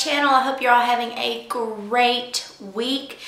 channel. I hope you're all having a great week.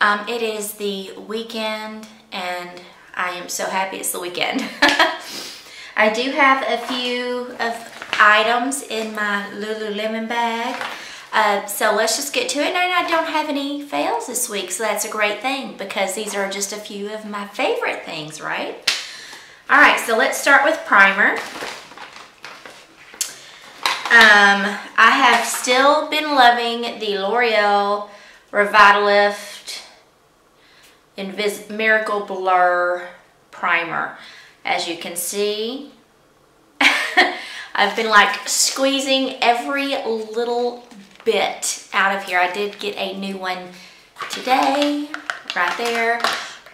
Um, it is the weekend and I am so happy it's the weekend. I do have a few of items in my Lululemon bag. Uh, so let's just get to it. And I don't have any fails this week, so that's a great thing because these are just a few of my favorite things, right? All right, so let's start with primer. Um, I have still been loving the L'Oreal Revitalift Invis Miracle Blur Primer. As you can see, I've been like squeezing every little bit out of here. I did get a new one today, right there.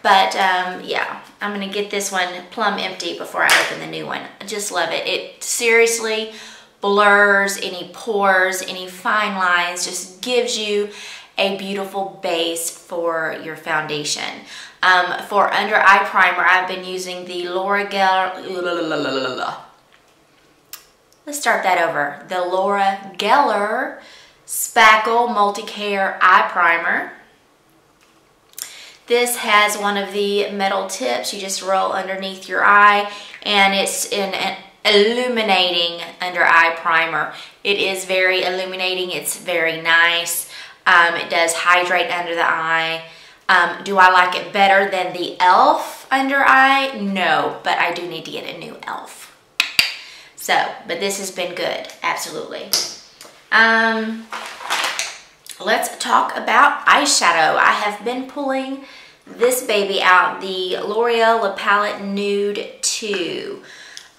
But um, yeah, I'm gonna get this one plumb empty before I open the new one. I just love it. It seriously blurs, any pores, any fine lines, just gives you a beautiful base for your foundation. Um, for under eye primer, I've been using the Laura Geller, let's start that over, the Laura Geller Spackle Multi-Care Eye Primer. This has one of the metal tips you just roll underneath your eye and it's in an illuminating under eye primer. It is very illuminating. It's very nice. Um, it does hydrate under the eye. Um, do I like it better than the e.l.f. under eye? No, but I do need to get a new e.l.f. So, but this has been good, absolutely. Um, let's talk about eyeshadow. I have been pulling this baby out, the L'Oreal La Palette Nude 2.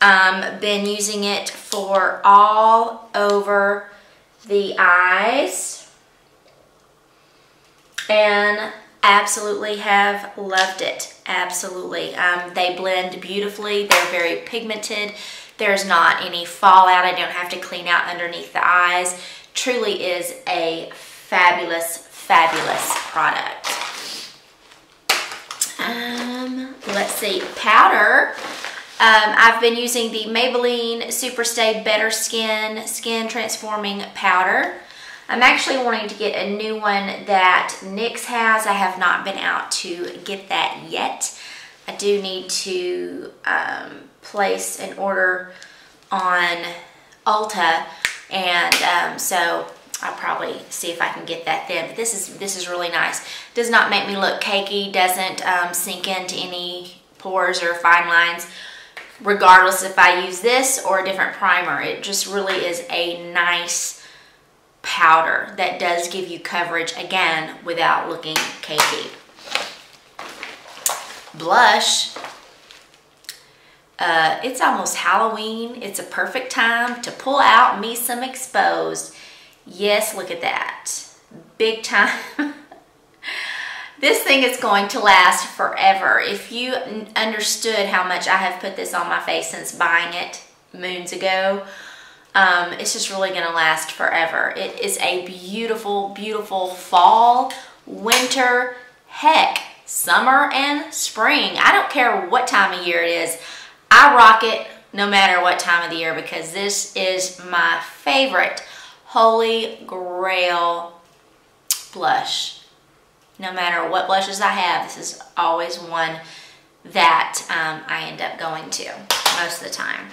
Um, been using it for all over the eyes and absolutely have loved it. Absolutely. Um, they blend beautifully. They're very pigmented. There's not any fallout. I don't have to clean out underneath the eyes. Truly is a fabulous, fabulous product. Um, let's see, powder. Um, I've been using the Maybelline Superstay Better Skin Skin Transforming Powder. I'm actually wanting to get a new one that NYX has. I have not been out to get that yet. I do need to um, place an order on Ulta and um, so I'll probably see if I can get that then. But this is this is really nice. Does not make me look cakey, doesn't um, sink into any pores or fine lines regardless if I use this or a different primer. It just really is a nice powder that does give you coverage again without looking cakey. Blush. Uh, it's almost Halloween. It's a perfect time to pull out me some exposed. Yes, look at that. Big time. This thing is going to last forever. If you understood how much I have put this on my face since buying it moons ago, um, it's just really going to last forever. It is a beautiful, beautiful fall, winter, heck, summer and spring. I don't care what time of year it is. I rock it no matter what time of the year because this is my favorite holy grail blush no matter what blushes I have, this is always one that um, I end up going to most of the time.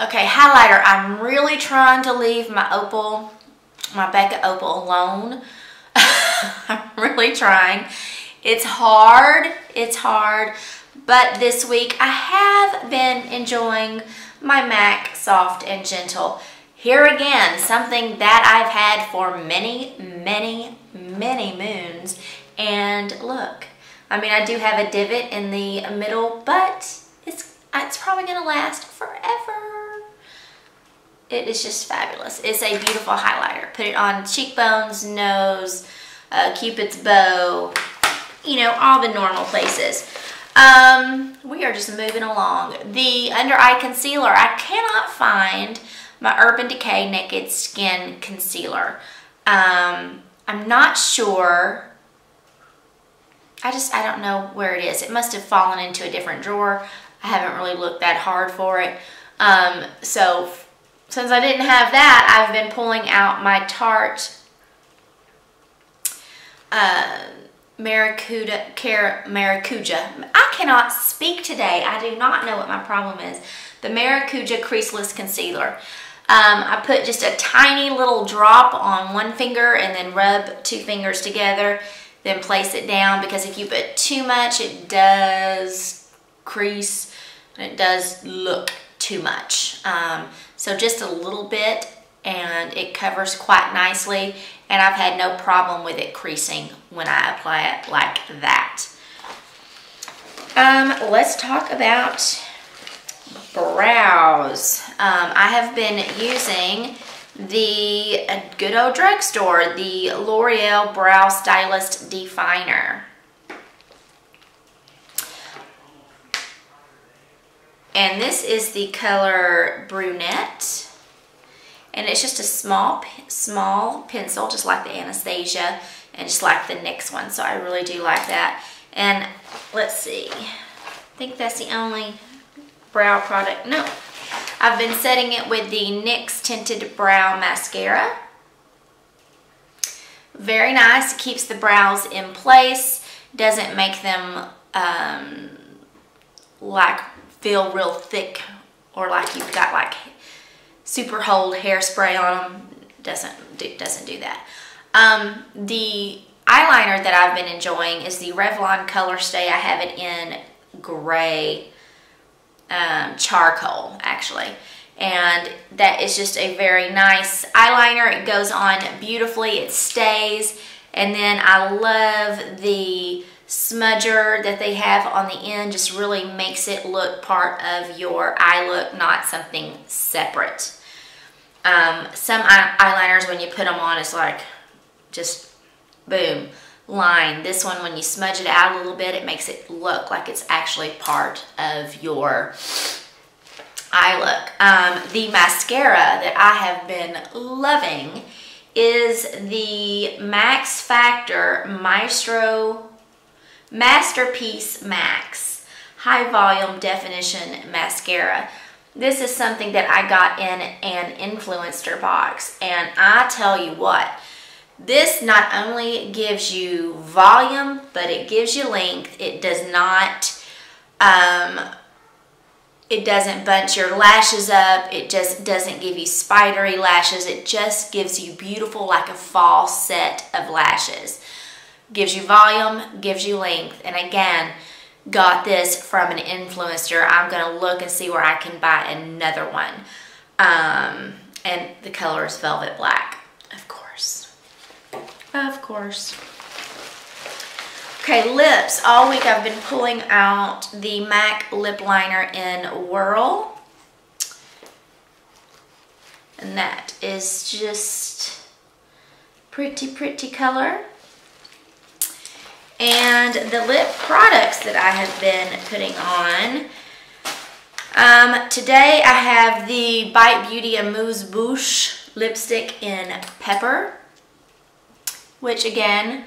Okay, highlighter. I'm really trying to leave my Opal, my Becca Opal alone. I'm really trying. It's hard. It's hard. But this week I have been enjoying my MAC Soft and Gentle. Here again, something that I've had for many, many, many moons. And look, I mean, I do have a divot in the middle, but it's, it's probably gonna last forever. It is just fabulous. It's a beautiful highlighter. Put it on cheekbones, nose, uh, cupid's bow, you know, all the normal places. Um, we are just moving along. The under eye concealer, I cannot find my Urban Decay Naked Skin Concealer. Um, I'm not sure. I just, I don't know where it is. It must have fallen into a different drawer. I haven't really looked that hard for it. Um, so since I didn't have that, I've been pulling out my Tarte uh, Maracuja, Car Maracuja. I cannot speak today. I do not know what my problem is. The Maracuja Creaseless Concealer. Um, I put just a tiny little drop on one finger and then rub two fingers together, then place it down because if you put too much, it does crease and it does look too much. Um, so just a little bit and it covers quite nicely and I've had no problem with it creasing when I apply it like that. Um, let's talk about brows. Um, I have been using the uh, good old drugstore, the L'Oreal Brow Stylist Definer. And this is the color Brunette. And it's just a small, small pencil, just like the Anastasia and just like the NYX one. So I really do like that. And let's see, I think that's the only brow product. No, I've been setting it with the NYX Tinted Brow Mascara. Very nice, keeps the brows in place, doesn't make them um, like feel real thick or like you've got like super hold hairspray on them. Doesn't do, doesn't do that. Um, the eyeliner that I've been enjoying is the Revlon Color Stay. I have it in gray um, charcoal actually. And that is just a very nice eyeliner. It goes on beautifully, it stays, and then I love the smudger that they have on the end, just really makes it look part of your eye look, not something separate. Um, some eyeliners, when you put them on, it's like just boom, line. This one, when you smudge it out a little bit, it makes it look like it's actually part of your eye look. Um, the mascara that I have been loving is the Max Factor Maestro Masterpiece Max High Volume Definition Mascara. This is something that I got in an influencer box and I tell you what, this not only gives you volume, but it gives you length. It does not um, it doesn't bunch your lashes up. It just doesn't give you spidery lashes. It just gives you beautiful, like a fall set of lashes. Gives you volume, gives you length. And again, got this from an influencer. I'm going to look and see where I can buy another one. Um, and the color is Velvet Black. Of course. Okay, lips. All week I've been pulling out the MAC lip liner in Whirl. And that is just pretty, pretty color. And the lip products that I have been putting on. Um, today I have the Bite Beauty Amuse Bouche lipstick in Pepper. Which again,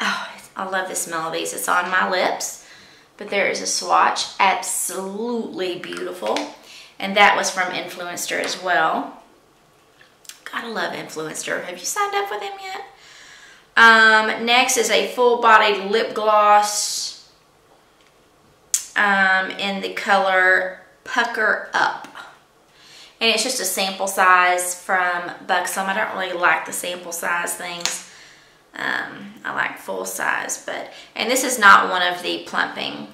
oh, I love the smell of these. It's on my lips, but there is a swatch. Absolutely beautiful. And that was from Influencer as well. Gotta love Influencer. Have you signed up for them yet? Um, next is a full-bodied lip gloss um, in the color Pucker Up. And it's just a sample size from Buxom. I don't really like the sample size things. Um, I like full size, but, and this is not one of the plumping,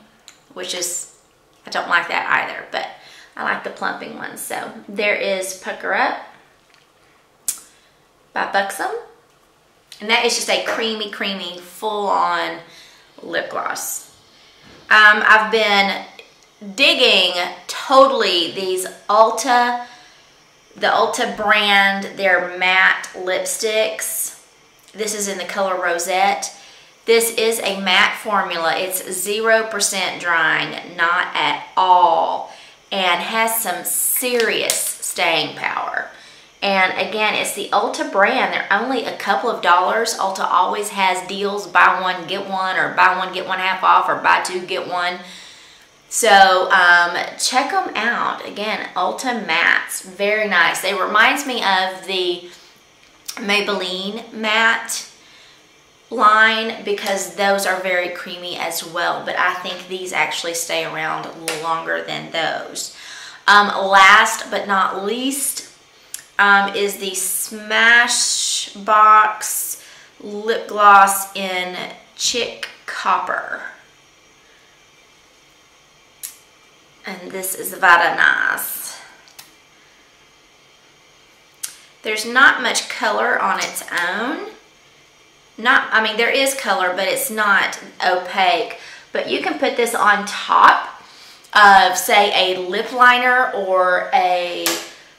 which is, I don't like that either, but I like the plumping ones. So there is Pucker Up by Buxom. And that is just a creamy, creamy, full-on lip gloss. Um, I've been digging totally these Ulta, the Ulta brand, their matte lipsticks. This is in the color Rosette. This is a matte formula. It's 0% drying, not at all, and has some serious staying power. And again, it's the Ulta brand. They're only a couple of dollars. Ulta always has deals, buy one, get one, or buy one, get one half off, or buy two, get one. So um, check them out. Again, Ulta Mattes, very nice. They reminds me of the Maybelline matte line because those are very creamy as well. But I think these actually stay around longer than those. Um, last but not least um, is the Smashbox lip gloss in Chick Copper. And this is very. There's not much color on its own. Not, I mean, there is color, but it's not opaque. But you can put this on top of, say, a lip liner or a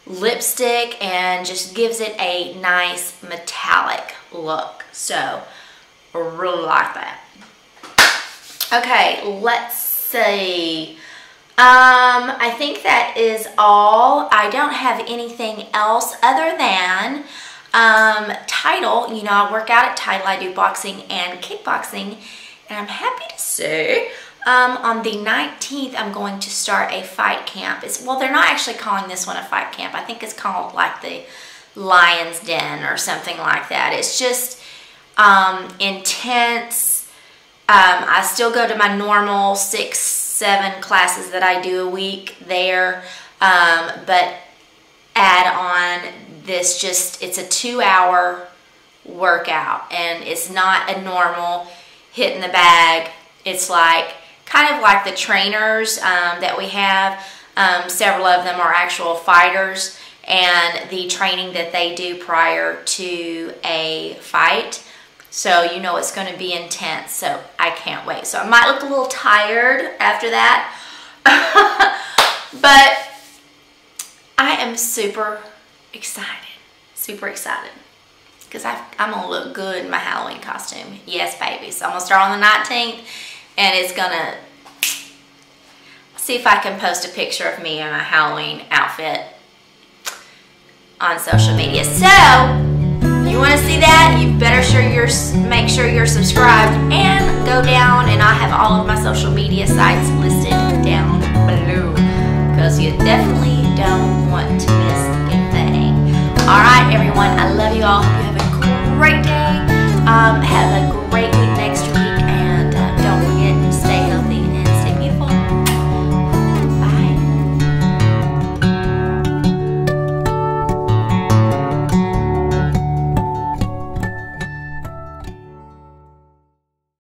lipstick and just gives it a nice metallic look. So, really like that. Okay, let's see. Um, I think that is all. I don't have anything else other than um, Title. You know, I work out at Title. I do boxing and kickboxing. And I'm happy to say um, on the 19th, I'm going to start a fight camp. It's, well, they're not actually calling this one a fight camp. I think it's called like the Lion's Den or something like that. It's just um, intense. Um, I still go to my normal six seven classes that I do a week there. Um, but add on this just, it's a two hour workout and it's not a normal hit in the bag. It's like, kind of like the trainers um, that we have. Um, several of them are actual fighters and the training that they do prior to a fight. So you know it's going to be intense. So I can't wait. So I might look a little tired after that. but I am super excited. Super excited. Because I'm going to look good in my Halloween costume. Yes, baby. So I'm going to start on the 19th. And it's going to... See if I can post a picture of me in my Halloween outfit on social media. So you want to see that, you better sure you're make sure you're subscribed and go down and I have all of my social media sites listed down below because you definitely don't want to miss anything. All right, everyone, I love you all. Hope you have a great day. Um, have